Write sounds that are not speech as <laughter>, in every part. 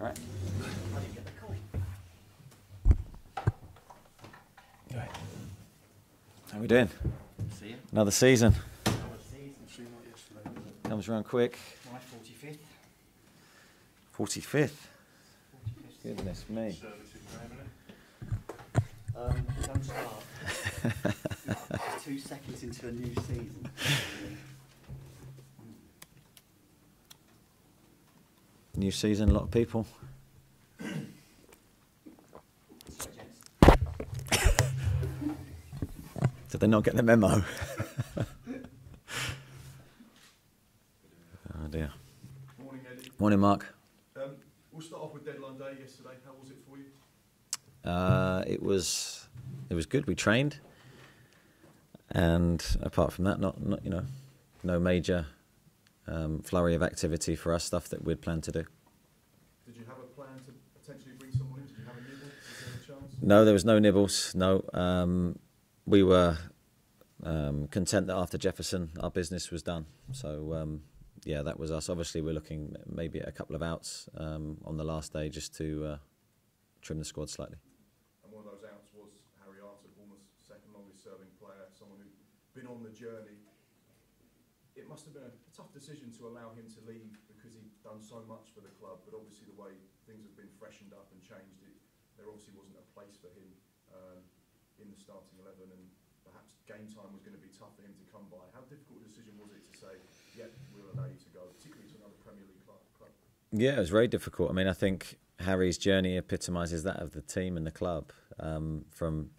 All right. I didn't get the call. Right. How we doing? See you. Another season Another season. comes around quick. My 45th. 45th. 45th. Goodness me. Um, don't start. <laughs> Two seconds into a new season. New season, a lot of people. <coughs> Did they not get the memo? <laughs> oh dear. Morning, Eddie. Morning, Mark. Um, we'll start off with deadline day yesterday. How was it for you? Uh, it was it was good. We trained, and apart from that, not, not you know, no major um, flurry of activity for us. Stuff that we'd planned to do. Did you have a plan to potentially bring someone in? Did you have a nibble? Was there a chance? No, there was no nibbles. No, um, we were um, content that after Jefferson, our business was done. So um, yeah, that was us. Obviously, we're looking maybe at a couple of outs um, on the last day just to uh, trim the squad slightly. And one of those outs was Harry Arter, Bournemouth's second longest serving player, someone who'd been on the journey. It must have been a, tough decision to allow him to leave because he'd done so much for the club, but obviously the way things have been freshened up and changed, there obviously wasn't a place for him um, in the starting 11 and perhaps game time was going to be tough for him to come by. How difficult a decision was it to say, yeah, we'll allow you to go, particularly to another Premier League club? club? Yeah, it was very difficult. I mean, I think Harry's journey epitomises that of the team and the club. Um, from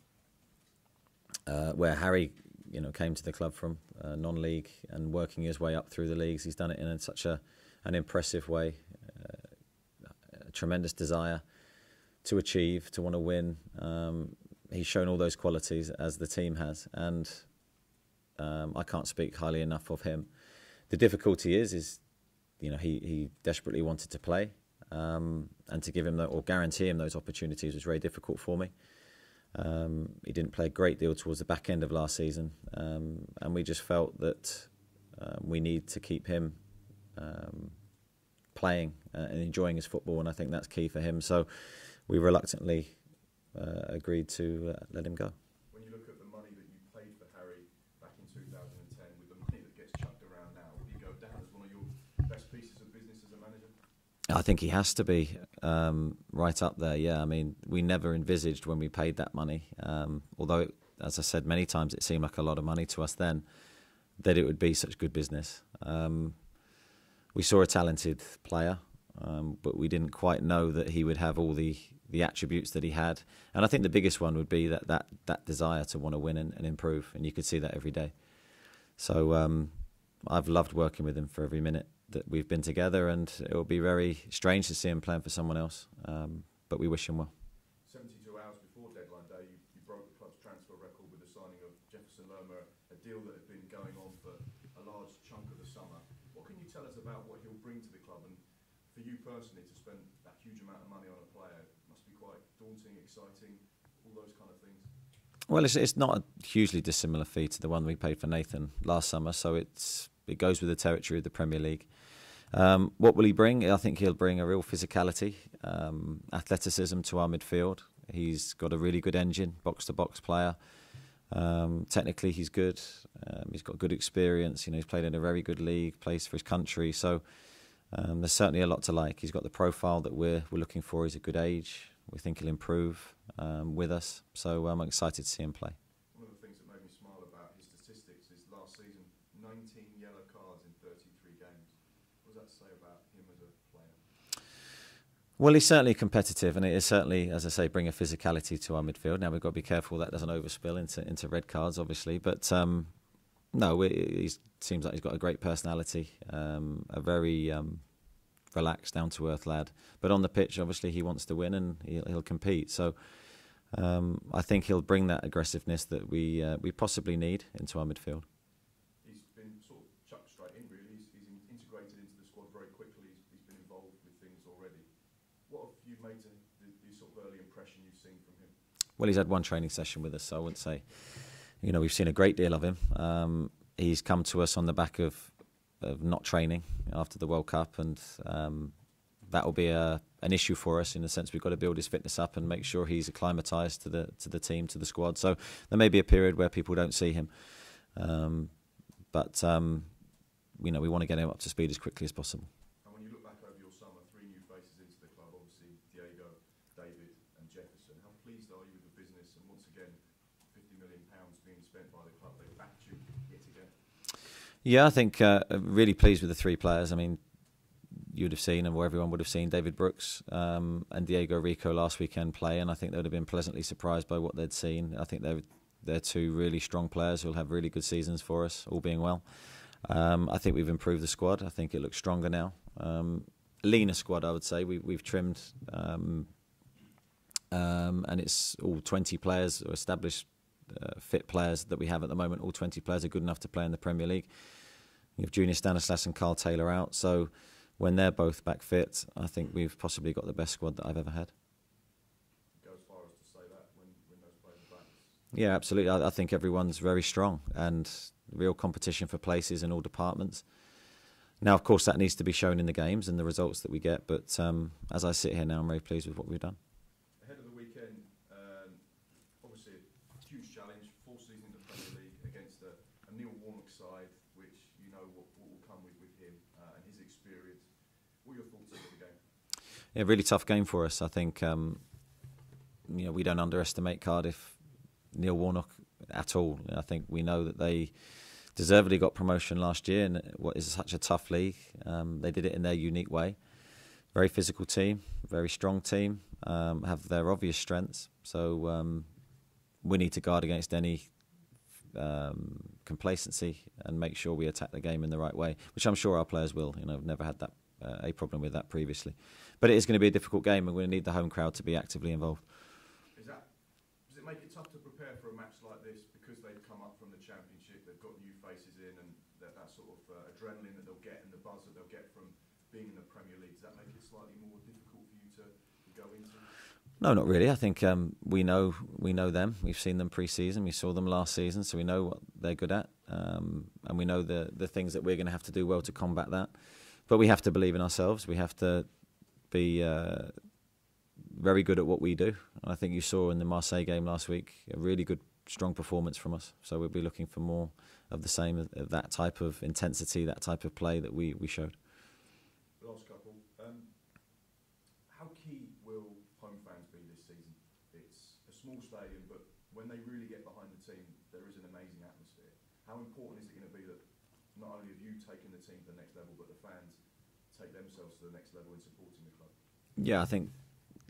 uh, where Harry, you know, came to the club from uh, non-league and working his way up through the leagues, he's done it in such a an impressive way. Uh, a tremendous desire to achieve, to want to win. Um, he's shown all those qualities as the team has, and um, I can't speak highly enough of him. The difficulty is, is you know, he, he desperately wanted to play, um, and to give him the, or guarantee him those opportunities was very difficult for me. Um, he didn't play a great deal towards the back end of last season, um, and we just felt that um, we need to keep him playing uh, and enjoying his football, and I think that's key for him. So we reluctantly uh, agreed to uh, let him go. When you look at the money that you paid for Harry back in 2010 with the money that gets chucked around now, would he go down as one of your best pieces of business as a manager? I think he has to be um, right up there. Yeah, I mean, we never envisaged when we paid that money, um, although, it, as I said many times, it seemed like a lot of money to us then, that it would be such good business. Um, we saw a talented player, um, but we didn't quite know that he would have all the, the attributes that he had. And I think the biggest one would be that that, that desire to want to win and, and improve, and you could see that every day. So um, I've loved working with him for every minute that we've been together, and it will be very strange to see him playing for someone else. Um, but we wish him well. 72 hours before deadline day, you, you broke the club's transfer record with the signing of Jefferson Lerma, a deal that had been going on for a large chunk of the summer. What can you tell us about what he'll bring to the club? And for you personally, to spend that huge amount of money on a player must be quite daunting, exciting, all those kind of things. Well, it's, it's not a hugely dissimilar fee to the one we paid for Nathan last summer, so it's it goes with the territory of the Premier League. Um, what will he bring? I think he'll bring a real physicality, um, athleticism to our midfield. He's got a really good engine, box to box player. Um, technically, he's good. Um, he's got good experience. You know, he's played in a very good league, plays for his country. So um, there's certainly a lot to like. He's got the profile that we're we're looking for. He's a good age. We think he'll improve um, with us. So I'm excited to see him play. One of the things that made me smile about his statistics is last season, 19 yellow cards in 33 games. What does that say about him as a player? Well, he's certainly competitive, and it is certainly, as I say, bring a physicality to our midfield. Now we've got to be careful that doesn't overspill into into red cards, obviously. But um, no, he seems like he's got a great personality, um, a very um, relaxed, down to earth lad. But on the pitch, obviously, he wants to win and he'll, he'll compete. So um, I think he'll bring that aggressiveness that we uh, we possibly need into our midfield. He's been sort of chucked straight in, really. He's, he's integrated into the squad very quickly. He's, he's been involved with things already. What have you made to the, the sort of early impression you've seen from him? Well, he's had one training session with us, so I wouldn't say, you know, we've seen a great deal of him. Um, he's come to us on the back of, of not training after the World Cup, and um, that will be a, an issue for us in the sense we've got to build his fitness up and make sure he's acclimatized to the to the team to the squad. So there may be a period where people don't see him, um, but um, you know we want to get him up to speed as quickly as possible. And when you look back over your summer, three new faces into the club, obviously Diego, David, and Jefferson. How pleased are you with the business? And once again, fifty million pounds being spent by the club, they again. Yeah, I think uh, really pleased with the three players. I mean, you'd have seen, and everyone would have seen, David Brooks um, and Diego Rico last weekend play, and I think they would have been pleasantly surprised by what they'd seen. I think they're they're two really strong players who'll have really good seasons for us, all being well. Um, I think we've improved the squad. I think it looks stronger now. Um, leaner squad, I would say. We, we've trimmed, um, um and it's all 20 players, established uh, fit players that we have at the moment. All 20 players are good enough to play in the Premier League. You have Junior Stanislas and Carl Taylor out, so when they're both back fit, I think we've possibly got the best squad that I've ever had. Go as far as to say that when, when those players are back. Yeah, absolutely. I, I think everyone's very strong and real competition for places in all departments. Now, of course, that needs to be shown in the games and the results that we get. But um, as I sit here now, I'm very pleased with what we've done. Ahead of the weekend, um, obviously a huge challenge, four seasons in the Premier League against a, a Neil Warnock side, which you know what, what will come with, with him uh, and his experience. What are your thoughts of the game? Yeah, really tough game for us. I think um, you know we don't underestimate Cardiff, Neil Warnock at all. I think we know that they deservedly got promotion last year in what is such a tough league. Um, they did it in their unique way. Very physical team, very strong team, um, have their obvious strengths. So um, we need to guard against any um, complacency and make sure we attack the game in the right way, which I'm sure our players will. You know, I've never had that uh, a problem with that previously. But it is going to be a difficult game, and we're going to need the home crowd to be actively involved. Is that does it make it tough to prepare for a match like this because they've come up from the championship, they've got new faces in, and that, that sort of uh, adrenaline that they'll get and the buzz that they'll get from being in the Premier League? Does that make it slightly more difficult for you to, to go into? No, not really. I think um, we know we know them. We've seen them pre-season. We saw them last season, so we know what they're good at, um, and we know the the things that we're going to have to do well to combat that. But we have to believe in ourselves. We have to be uh, very good at what we do. And I think you saw in the Marseille game last week a really good, strong performance from us. So we'll be looking for more of the same, that type of intensity, that type of play that we, we showed. Last couple. Um, how key will home fans be this season? It's a small stadium, but when they really get behind the team, there is an amazing atmosphere. How important is it going to be that not only have you taken the team to the next level, but the fans take themselves to the next level in supporting the club? Yeah, I think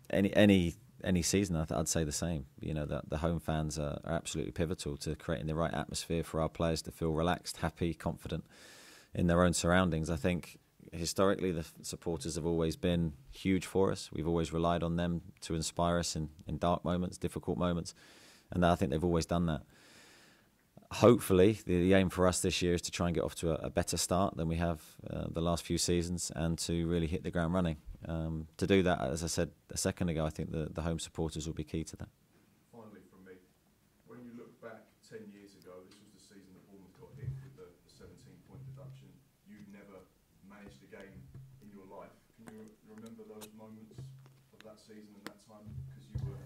any any any season, I'd say the same. You know, that the home fans are, are, absolutely pivotal to creating the right atmosphere for our players to feel relaxed, happy, confident in their own surroundings. I think historically the supporters have always been huge for us. We've always relied on them to inspire us in, in dark moments, difficult moments, and I think they've always done that. Hopefully, the, the aim for us this year is to try and get off to a, a better start than we have uh, the last few seasons, and to really hit the ground running. Um, to do that, as I said a second ago, I think the, the home supporters will be key to that. Finally, from me, when you look back 10 years ago, this was the season that Bournemouth got hit with the, the 17 point deduction. You'd never managed a game in your life. Can you re- remember those moments of that season and that time? Because you were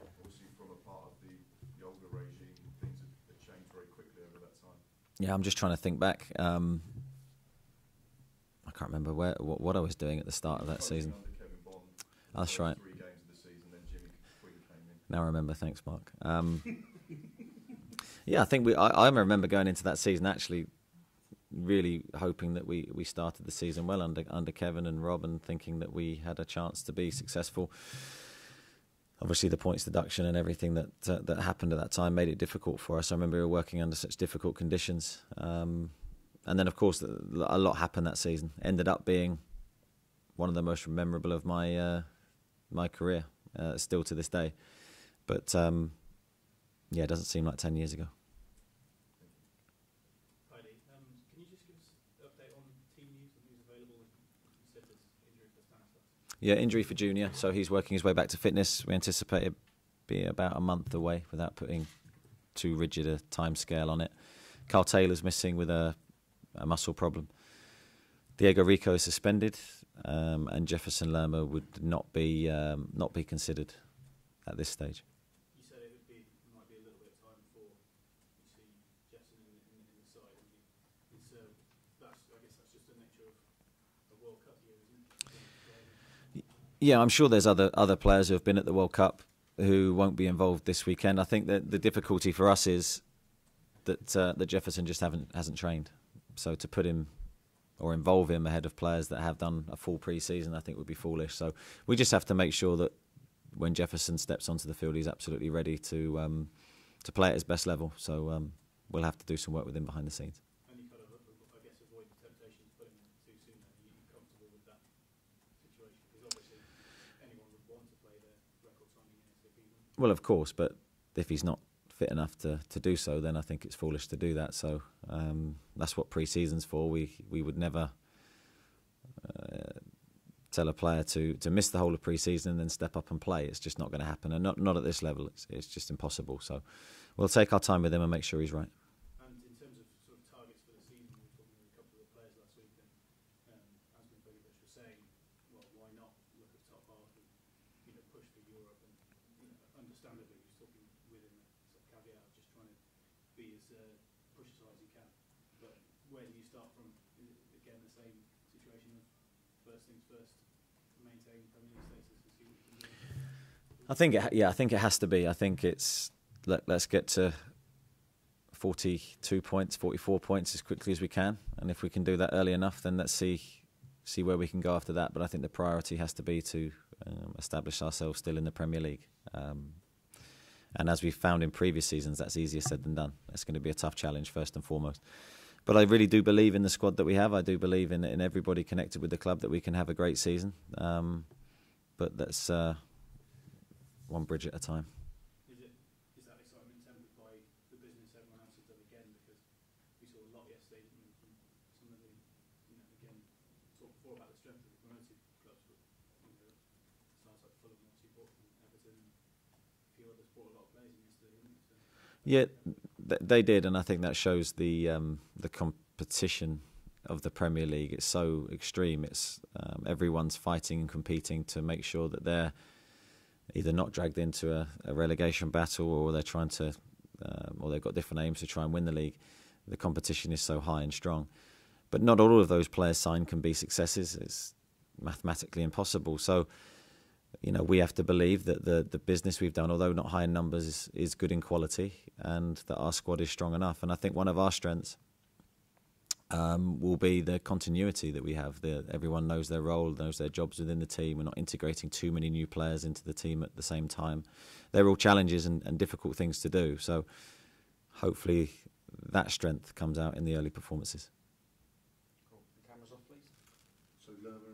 obviously from a part of the, the older regime, things had, had changed very quickly over that time. Yeah, I'm just trying to think back. Um, I can't remember where what, what I was doing at the start of that season. That's right. Now I remember. Thanks, Mark. Um, <laughs> yeah, I think we. I, I remember going into that season actually really hoping that we, we started the season well under under Kevin and Rob and thinking that we had a chance to be successful. Obviously, the points deduction and everything that uh, that happened at that time made it difficult for us. I remember we were working under such difficult conditions. Um, and then of course a lot happened that season. Ended up being one of the most memorable of my uh, my career, uh, still to this day. But um, yeah, it doesn't seem like ten years ago. Eddie, um, can you just give us an update on team news and who's available? You said there's injury for Stanislas. Yeah, injury for Junior, so he's working his way back to fitness. We anticipate it be about a month away without putting too rigid a time scale on it. Carl Taylor's missing with a a muscle problem. Diego Rico is suspended, um, and Jefferson Lerma would not be um, not be considered at this stage. You said it would be might be a little bit of time before you see Jefferson in, in, in the side. And he- It's uh, that's I guess that's just the nature of a World Cup year, isn't it? Yeah, I'm sure there's other other players who have been at the World Cup who won't be involved this weekend. I think that the difficulty for us is that uh, that Jefferson just haven't hasn't trained. So to put him or involve him ahead of players that have done a full pre-season, I think would be foolish. So we just have to make sure that when Jefferson steps onto the field, he's absolutely ready to um, to play at his best level. So um, we'll have to do some work with him behind the scenes. And you kind of, I guess, avoid the temptation to put him in too soon. Then are you comfortable with that situation? Because obviously anyone would want to play their record signing ASAP. Well, of course, but if he's not fit enough to, to do so, then I think it's foolish to do that. So um, that's what pre-season's for. We we would never uh, tell a player to, to miss the whole of pre-season and then step up and play. It's just not going to happen, and not not at this level. It's it's just impossible. So we'll take our time with him and make sure he's right. And in terms of targets for the season, we were talking with a couple of players last week, and um, Asmir Begovic was saying, well, why not look at top half and you know push for Europe? And you know, understandably, was talking within a sort of caveat of just trying to be as uh, push as hard as you can. But where do you start from? Again the same situation of first things first, maintain Premier status and see what you can do? I think it, yeah, I think it has to be. I think it's let, let's get to 42 points, 44 points as quickly as we can, and if we can do that early enough, then let's see see where we can go after that. But I think the priority has to be to um, establish ourselves still in the Premier League. Um, and as we've found in previous seasons, that's easier said than done. It's going to be a tough challenge first and foremost. But I really do believe in the squad that we have. I do believe in in everybody connected with the club that we can have a great season. Um, but that's uh, one bridge at a time. Is it is that excitement tempered by the business everyone else has done again? Because we saw a lot yesterday from, from some of the, you know, again, talked before about the strength of the promoted clubs, but you know, sides like Fulham obviously bought from Everton, and a few others bought a lot of players in yesterday, didn't they? So, Yeah, th- they did, and I think that shows the um, the competition of the Premier League. It's so extreme. It's um, everyone's fighting and competing to make sure that they're either not dragged into a, a relegation battle or they're trying to, um, or they've got different aims to try and win the league. The competition is so high and strong, but not all of those players signed can be successes. It's mathematically impossible. So. You know, we have to believe that the, the business we've done, although not high in numbers, is, is good in quality, and that our squad is strong enough. And I think one of our strengths um, will be the continuity that we have. The, everyone knows their role, knows their jobs within the team. We're not integrating too many new players into the team at the same time. They're all challenges and, and difficult things to do. So hopefully that strength comes out in the early performances.